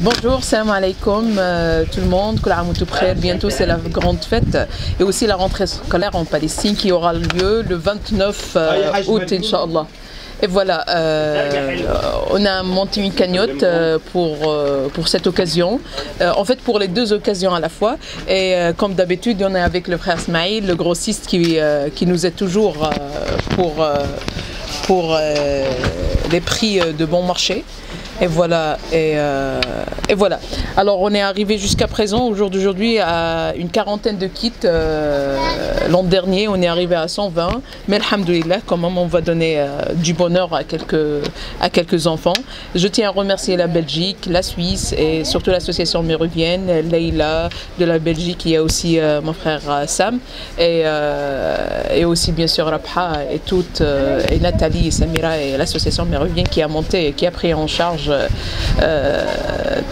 Bonjour, salam alaikum euh, tout le monde, bientôt c'est la grande fête et aussi la rentrée scolaire en Palestine qui aura lieu le 29 euh, août Inch'Allah. Et voilà, euh, on a monté une cagnotte euh, pour, euh, pour cette occasion, Euh, en fait pour les deux occasions à la fois. Et euh, comme d'habitude, on est avec le frère Smaïl, le grossiste qui, euh, qui nous aide toujours euh, pour, euh, pour euh, les prix de bon marché. Et voilà, et, euh, et voilà. Alors on est arrivé jusqu'à présent, au jour d'aujourd'hui, à une quarantaine de kits. Euh, L'an dernier, on est arrivé à 120. Mais alhamdoulilah, quand même, on va donner euh, du bonheur à quelques, à quelques enfants. Je tiens à remercier la Belgique, la Suisse et surtout l'association méruvienne, Leïla de la Belgique. Il y a aussi euh, mon frère Sam et, et aussi bien sûr Rabha et toutes, euh, et Nathalie et Samira et l'association méruvienne qui a monté, qui a pris en charge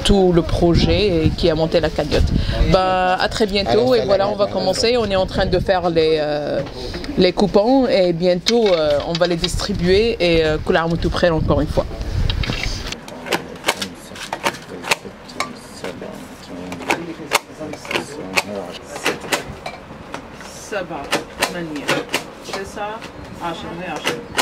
tout le projet et qui a monté la cagnotte. Ben, à très bientôt et voilà, on va commencer. On est en train de faire les, euh, les coupons et bientôt euh, on va les distribuer et euh, Kul aam wa antum bkhair encore une fois. سبعة ثمانية تسعة عشرة 12